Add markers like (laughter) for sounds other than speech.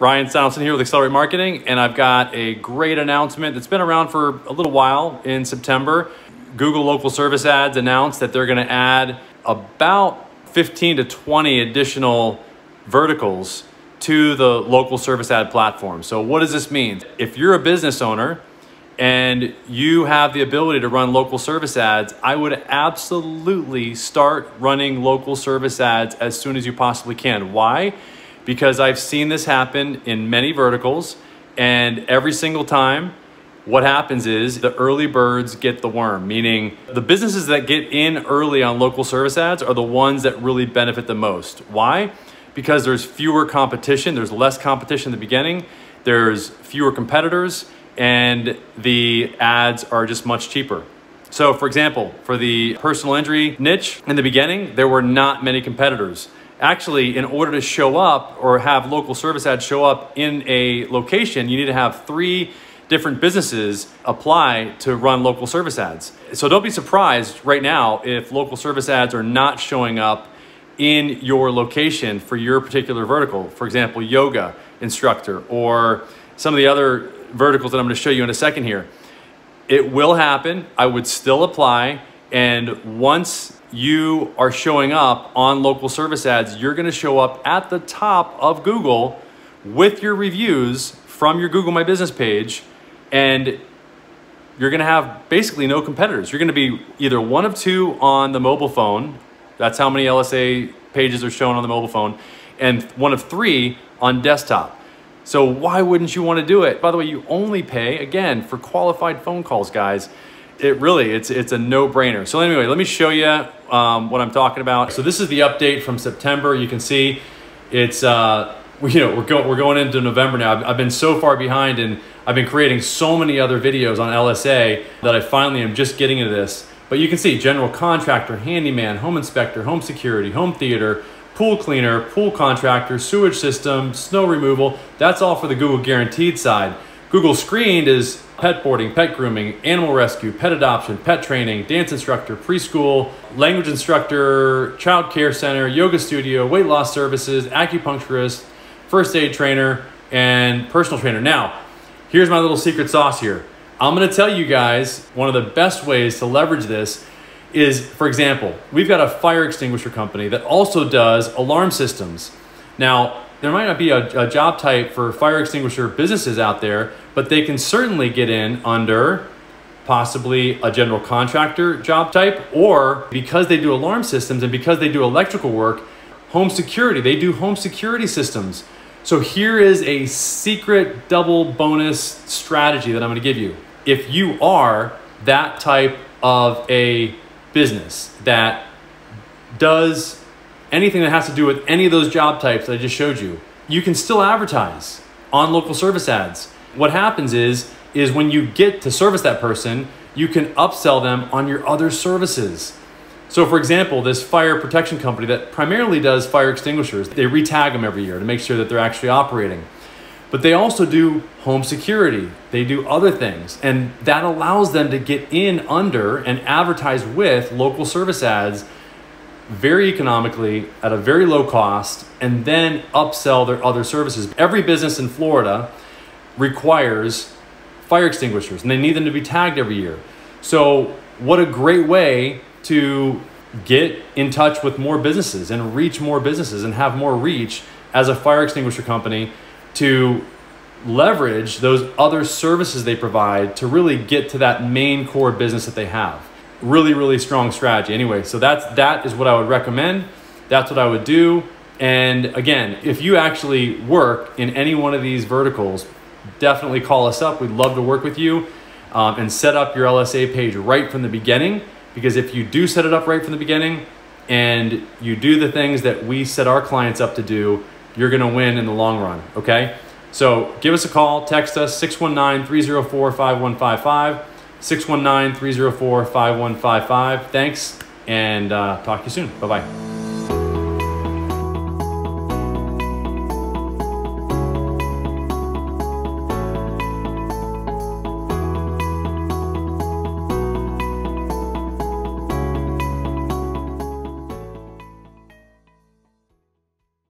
Ryan Steinolfson here with Accelerate Marketing, and I've got a great announcement that's been around for a little while in September. Google Local Service Ads announced that they're going to add about 15 to 20 additional verticals to the local service ad platform. So, what does this mean? If you're a business owner and you have the ability to run local service ads, I would absolutely start running local service ads as soon as you possibly can. Why? Because I've seen this happen in many verticals, and every single time, what happens is the early birds get the worm, meaning the businesses that get in early on local service ads are the ones that really benefit the most. Why? Because there's fewer competition, there's less competition in the beginning, there's fewer competitors, and the ads are just much cheaper. So for example, for the personal injury niche, in the beginning, there were not many competitors actually, in order to show up or have local service ads show up in a location, you need to have three different businesses apply to run local service ads. So don't be surprised right now if local service ads are not showing up in your location for your particular vertical. For example, yoga instructor or some of the other verticals that I'm going to show you in a second here. It will happen. I would still apply. And once you are showing up on local service ads, you're gonna show up at the top of Google with your reviews from your Google My Business page, and you're gonna have basically no competitors. You're gonna be either one of two on the mobile phone, that's how many LSA pages are shown on the mobile phone, and one of three on desktop. So why wouldn't you wanna do it? By the way, you only pay, again, for qualified phone calls, guys. It really, it's, it's a no-brainer. So anyway, let me show you um, what I'm talking about. So this is the update from September. You can see it's, uh, (laughs) you know, we're, go we're going into November now. I've, I've been so far behind and I've been creating so many other videos on LSA that I finally am just getting into this. But you can see general contractor, handyman, home inspector, home security, home theater, pool cleaner, pool contractor, sewage system, snow removal. That's all for the Google guaranteed side. Google Screened is pet boarding, pet grooming, animal rescue, pet adoption, pet training, dance instructor, preschool, language instructor, child care center, yoga studio, weight loss services, acupuncturist, first aid trainer, and personal trainer. Now, here's my little secret sauce here. I'm gonna tell you guys one of the best ways to leverage this is, for example, we've got a fire extinguisher company that also does alarm systems. Now, there might not be a, a job type for fire extinguisher businesses out there, but they can certainly get in under possibly a general contractor job type, or because they do alarm systems and because they do electrical work, home security, they do home security systems. So here is a secret double bonus strategy that I'm gonna give you. If you are that type of a business that does anything that has to do with any of those job types that I just showed you, you can still advertise on local service ads. What happens is, is when you get to service that person, you can upsell them on your other services. So for example, this fire protection company that primarily does fire extinguishers, they retag them every year to make sure that they're actually operating. But they also do home security. They do other things. And that allows them to get in under and advertise with local service ads very economically at a very low cost and then upsell their other services. Every business in Florida requires fire extinguishers and they need them to be tagged every year. So, what a great way to get in touch with more businesses and reach more businesses and have more reach as a fire extinguisher company to leverage those other services they provide to really get to that main core business that they have really, really strong strategy. Anyway, so that's that is what I would recommend. That's what I would do. And again, if you actually work in any one of these verticals, definitely call us up. We'd love to work with you um, and set up your LSA page right from the beginning. Because if you do set it up right from the beginning and you do the things that we set our clients up to do, you're gonna win in the long run, okay? So give us a call, text us 619 304 5155. 619 304 5155. Thanks, and uh, talk to you soon. Bye bye.